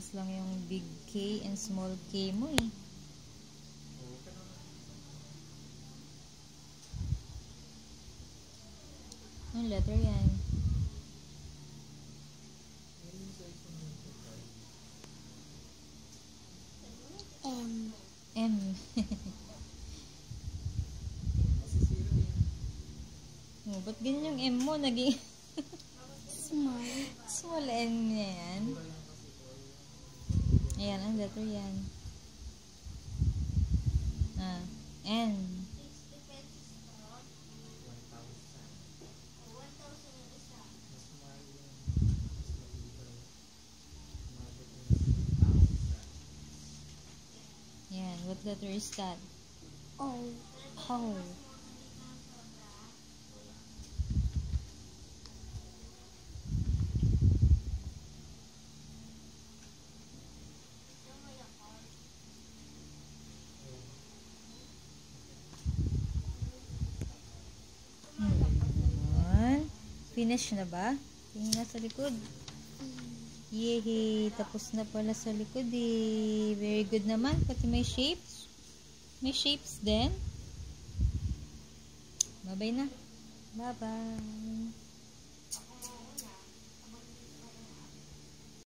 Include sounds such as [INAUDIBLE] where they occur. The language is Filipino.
letters lang yung big K and small K mo eh. Anong letter yan? M. M. [LAUGHS] oh, ba't ganyan yung M mo? Naging [LAUGHS] Small. small N na yan. Ayan, ang letter yan. Ah, N. Yan, what letter is that? O. Oh. Ayan. Finish na ba? Tingnan na sa likod. Yehey! Tapos na pala sa likod eh. Very good naman. Pati may shapes. May shapes din. Bye-bye na. Bye-bye.